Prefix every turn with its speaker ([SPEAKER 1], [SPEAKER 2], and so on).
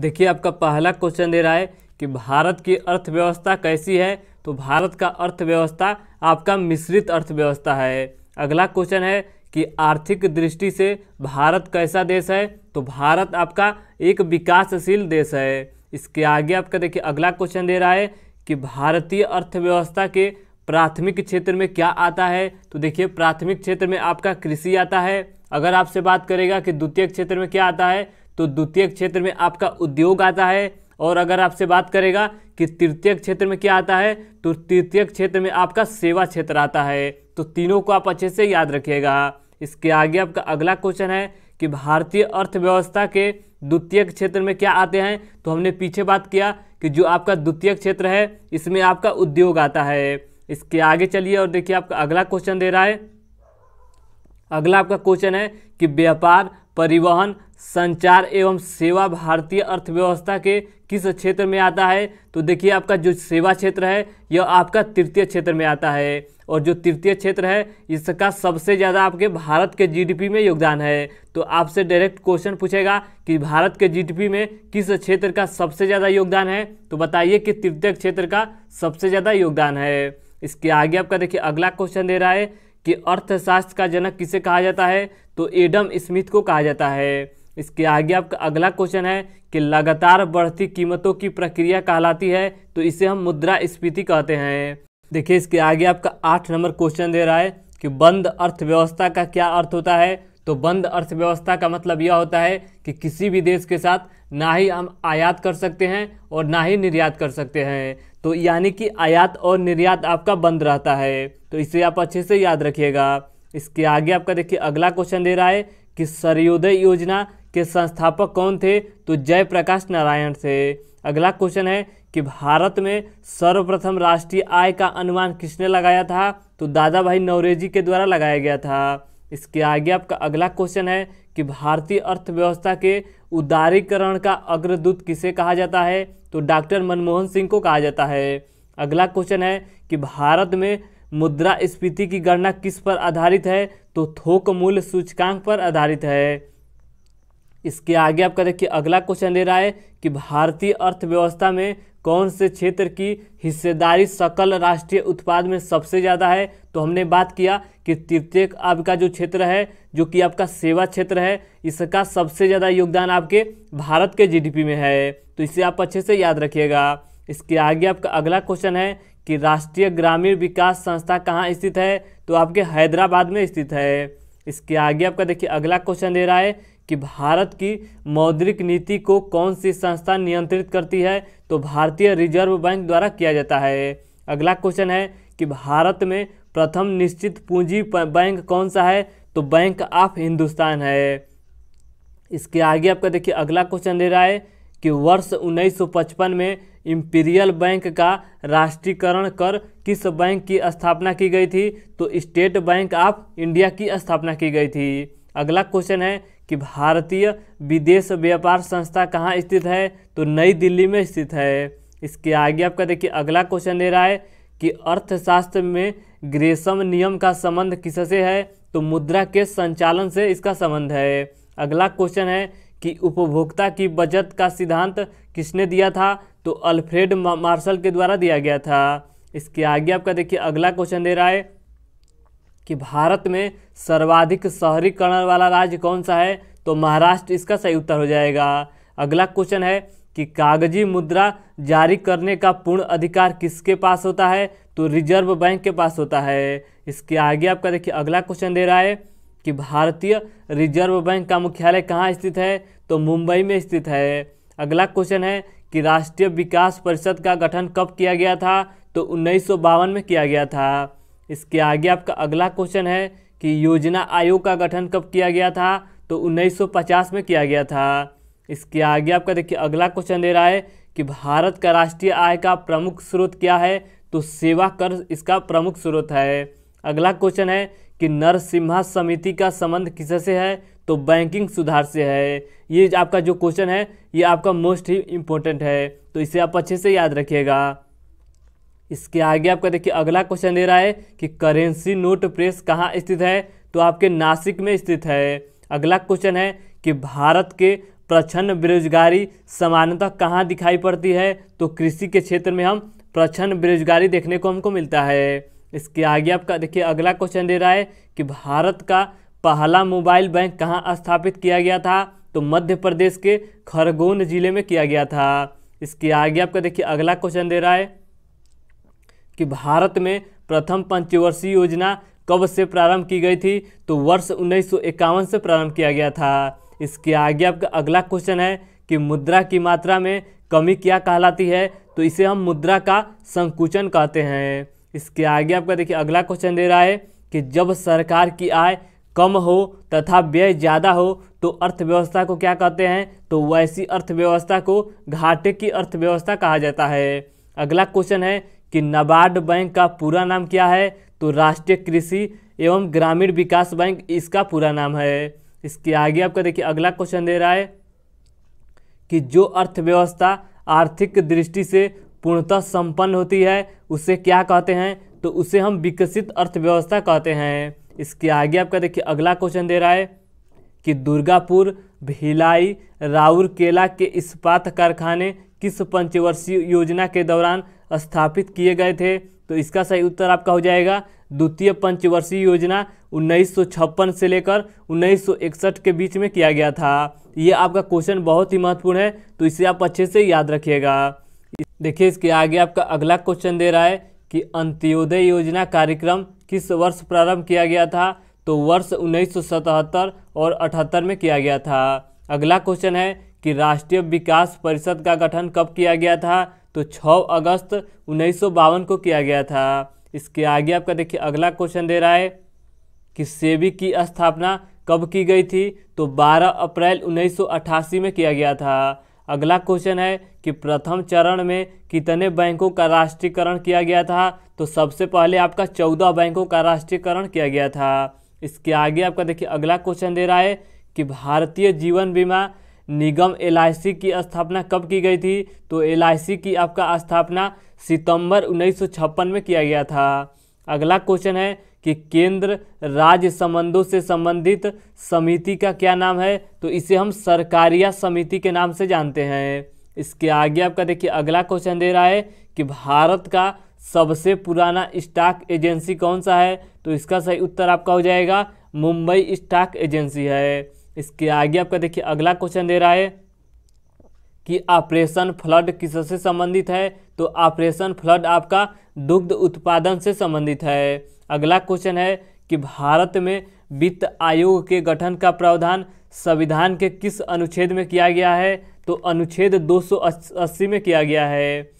[SPEAKER 1] देखिए, आपका पहला क्वेश्चन दे रहा है कि भारत की अर्थव्यवस्था कैसी है? तो भारत का अर्थव्यवस्था आपका मिश्रित अर्थव्यवस्था है। अगला क्वेश्चन है कि आर्थिक दृष्टि से भारत कैसा देश है? तो भारत आपका एक विकासशील देश है। इसके आगे आपका देखिए, अगला क्वेश्चन दे रहा है कि भारतीय अर्थव्यवस्था के प्राथमिक क्षेत्र में क्या आता है? तो देखिए, प्राथमिक क्षेत्र में आपका कृषि आता है। अगर आपसे बात करेगा कि द्वितीय क्षेत्र में क्या आता है तो द्वितीय क्षेत्र में आपका उद्योग आता है। और अगर आपसे बात करेगा कि तृतीय क्षेत्र में क्या आता है तो तृतीय क्षेत्र में आपका सेवा क्षेत्र आता है। तो तीनों को आप अच्छे से याद रखिएगा। इसके आगे आपका अगला क्वेश्चन है कि भारतीय अर्थव्यवस्था के द्वितीय क्षेत्र में क्या आते हैं? तो हमने पीछे बात किया कि जो आपका द्वितीय क्षेत्र है, इसमें आपका उद्योग आता है। इसके आगे चलिए और देखिए आपका अगला क्वेश्चन दे रहा है। अगला आपका क्वेश्चन है कि व्यापार, परिवहन संचार एवं सेवा भारतीय अर्थव्यवस्था के किस क्षेत्र में आता है? तो देखिए आपका जो सेवा क्षेत्र है, यह आपका तृतीय क्षेत्र में आता है। और जो तृतीय क्षेत्र है, इसका सबसे ज़्यादा आपके भारत के जीडीपी में योगदान है। तो आपसे डायरेक्ट क्वेश्चन पूछेगा कि भारत के जीडीपी में किस क्षेत्र का सबसे ज़्यादा योगदान है? तो बताइए कि तृतीय क्षेत्र का सबसे ज़्यादा योगदान है। इसके आगे आपका देखिए अगला क्वेश्चन दे रहा है कि अर्थशास्त्र का जनक किसे कहा जाता है? तो एडम स्मिथ को कहा जाता है। इसके आगे आपका अगला क्वेश्चन है कि लगातार बढ़ती कीमतों की प्रक्रिया कहलाती है तो इसे हम मुद्रा स्फीति कहते हैं। देखिए, इसके आगे आपका आठ नंबर क्वेश्चन दे रहा है कि बंद अर्थव्यवस्था का क्या अर्थ होता है? तो बंद अर्थव्यवस्था का मतलब यह होता है कि किसी भी देश के साथ ना ही हम आयात कर सकते हैं और ना ही निर्यात कर सकते हैं। तो यानी कि आयात और निर्यात आपका बंद रहता है। तो इसे आप अच्छे से याद रखिएगा। इसके आगे आपका देखिए, अगला क्वेश्चन दे रहा है कि सर्वोदय योजना के संस्थापक कौन थे? तो जयप्रकाश नारायण थे। अगला क्वेश्चन है कि भारत में सर्वप्रथम राष्ट्रीय आय का अनुमान किसने लगाया था? तो दादा भाई नवरेजी के द्वारा लगाया गया था। इसके आगे आपका अगला क्वेश्चन है कि भारतीय अर्थव्यवस्था के उदारीकरण का अग्रदूत किसे कहा जाता है? तो डॉक्टर मनमोहन सिंह को कहा जाता है। अगला क्वेश्चन है कि भारत में मुद्रा स्फीति की गणना किस पर आधारित है? तो थोक मूल्य सूचकांक पर आधारित है। इसके आगे आपका देखिए अगला क्वेश्चन दे रहा है कि भारतीय अर्थव्यवस्था में कौन से क्षेत्र की हिस्सेदारी सकल राष्ट्रीय उत्पाद में सबसे ज़्यादा है? तो हमने बात किया कि तृतीय आपका जो क्षेत्र है, जो कि आपका सेवा क्षेत्र है, इसका सबसे ज़्यादा योगदान आपके भारत के जीडीपी में है। तो इसे आप अच्छे से याद रखिएगा। इसके आगे आपका अगला क्वेश्चन है कि राष्ट्रीय ग्रामीण विकास संस्था कहाँ स्थित है? तो आपके हैदराबाद में स्थित है। इसके आगे आपका देखिए अगला क्वेश्चन दे रहा है कि भारत की मौद्रिक नीति को कौन सी संस्था नियंत्रित करती है तो भारतीय रिज़र्व बैंक द्वारा किया जाता है। अगला क्वेश्चन है कि भारत में प्रथम निश्चित पूंजी बैंक कौन सा है तो बैंक ऑफ़ हिंदुस्तान है। इसके आगे आपका देखिए, अगला क्वेश्चन दे रहा है कि वर्ष 1955 में इंपीरियल बैंक का राष्ट्रीयकरण कर किस बैंक की स्थापना की गई थी तो स्टेट बैंक ऑफ़ इंडिया की स्थापना की गई थी। अगला क्वेश्चन है कि भारतीय विदेश व्यापार संस्था कहाँ स्थित है? तो नई दिल्ली में स्थित है। इसके आगे आपका देखिए अगला क्वेश्चन दे रहा है कि अर्थशास्त्र में ग्रेसम नियम का संबंध किससे है? तो मुद्रा के संचालन से इसका संबंध है। अगला क्वेश्चन है कि उपभोक्ता की बचत का सिद्धांत किसने दिया था? तो अल्फ्रेड मार्शल के द्वारा दिया गया था। इसके आगे आपका देखिए अगला क्वेश्चन दे रहा है कि भारत में सर्वाधिक शहरीकरण वाला राज्य कौन सा है तो महाराष्ट्र इसका सही उत्तर हो जाएगा। अगला क्वेश्चन है कि कागज़ी मुद्रा जारी करने का पूर्ण अधिकार किसके पास होता है तो रिज़र्व बैंक के पास होता है। इसके आगे आपका देखिए, अगला क्वेश्चन दे रहा है कि भारतीय रिज़र्व बैंक का मुख्यालय कहाँ स्थित है तो मुंबई में स्थित है। अगला क्वेश्चन है कि राष्ट्रीय विकास परिषद का गठन कब किया गया था तो उन्नीस सौ बावन में किया गया था। इसके आगे आपका अगला क्वेश्चन है कि योजना आयोग का गठन कब किया गया था? तो 1950 में किया गया था। इसके आगे आपका देखिए, अगला क्वेश्चन दे रहा है कि भारत का राष्ट्रीय आय का प्रमुख स्रोत क्या है? तो सेवा कर इसका प्रमुख स्रोत है। अगला क्वेश्चन है कि नरसिम्हा समिति का संबंध किससे है? तो बैंकिंग सुधार से है। ये आपका जो क्वेश्चन है, ये आपका मोस्ट ही इम्पोर्टेंट है। तो इसे आप अच्छे से याद रखिएगा। इसके आगे आपका देखिए अगला क्वेश्चन दे रहा है कि करेंसी नोट प्रेस कहाँ स्थित है? तो आपके नासिक में स्थित है। अगला क्वेश्चन है कि भारत के प्रछन्न बेरोजगारी समानता कहाँ दिखाई पड़ती है? तो कृषि के क्षेत्र में हम प्रछन्न बेरोजगारी देखने को हमको मिलता है। इसके आगे आपका देखिए अगला क्वेश्चन दे रहा है कि भारत का पहला मोबाइल बैंक कहाँ स्थापित किया गया था? तो मध्य प्रदेश के खरगोन ज़िले में किया गया था। इसके आगे आपका देखिए अगला क्वेश्चन दे रहा है कि भारत में प्रथम पंचवर्षीय योजना कब से प्रारंभ की गई थी तो वर्ष उन्नीस सौ इक्यावन से प्रारंभ किया गया था। इसके आगे आपका अगला क्वेश्चन है कि मुद्रा की मात्रा में कमी क्या कहलाती है तो इसे हम मुद्रा का संकुचन कहते हैं। इसके आगे आपका देखिए अगला क्वेश्चन दे रहा है कि जब सरकार की आय कम हो तथा व्यय ज़्यादा हो तो अर्थव्यवस्था को क्या कहते हैं तो वैसी अर्थव्यवस्था को घाटे की अर्थव्यवस्था कहा जाता है। अगला क्वेश्चन है कि नाबार्ड बैंक का पूरा नाम क्या है? तो राष्ट्रीय कृषि एवं ग्रामीण विकास बैंक इसका पूरा नाम है। इसके आगे आपका देखिए, अगला क्वेश्चन दे रहा है कि जो अर्थव्यवस्था आर्थिक दृष्टि से पूर्णतः संपन्न होती है, उसे क्या कहते हैं? तो उसे हम विकसित अर्थव्यवस्था कहते हैं। इसके आगे आपका देखिए, अगला क्वेश्चन दे रहा है कि दुर्गापुर, भिलाई, राउरकेला के इस्पात कारखाने किस पंचवर्षीय योजना के दौरान स्थापित किए गए थे। तो इसका सही उत्तर आपका हो जाएगा द्वितीय पंचवर्षीय योजना 1956 से लेकर 1961 के बीच में किया गया था। ये आपका क्वेश्चन बहुत ही महत्वपूर्ण है तो इसे आप अच्छे से याद रखिएगा। देखिए, इसके आगे आपका अगला क्वेश्चन दे रहा है कि अंत्योदय योजना कार्यक्रम किस वर्ष प्रारंभ किया गया था? तो वर्ष 1977 और 78 में किया गया था। अगला क्वेश्चन है कि राष्ट्रीय विकास परिषद का गठन कब किया गया था? तो 6 अगस्त उन्नीस सौ बावन को किया गया था। इसके आगे आपका देखिए, अगला क्वेश्चन दे रहा है कि सेबी की स्थापना कब की गई थी? तो 12 अप्रैल 1988 में किया गया था। अगला क्वेश्चन है कि प्रथम चरण में कितने बैंकों का राष्ट्रीयकरण किया गया था? तो सबसे पहले आपका चौदह बैंकों का राष्ट्रीयकरण किया गया था। इसके आगे आपका देखिए, अगला क्वेश्चन दे रहा है कि भारतीय जीवन बीमा निगम एलआईसी की स्थापना कब की गई थी? तो एलआईसी की आपका स्थापना सितंबर उन्नीस सौ छप्पन में किया गया था। अगला क्वेश्चन है कि केंद्र राज्य संबंधों से संबंधित समिति का क्या नाम है? तो इसे हम सरकारिया समिति के नाम से जानते हैं। इसके आगे आपका देखिए, अगला क्वेश्चन दे रहा है कि भारत का सबसे पुराना स्टॉक एजेंसी कौन सा है? तो इसका सही उत्तर आपका हो जाएगा, मुंबई स्टॉक एजेंसी है। इसके आगे आपका देखिए, अगला क्वेश्चन दे रहा है कि ऑपरेशन फ्लड किससे संबंधित है? तो ऑपरेशन फ्लड आपका दुग्ध उत्पादन से संबंधित है। अगला क्वेश्चन है कि भारत में वित्त आयोग के गठन का प्रावधान संविधान के किस अनुच्छेद में किया गया है? तो अनुच्छेद 280 में किया गया है।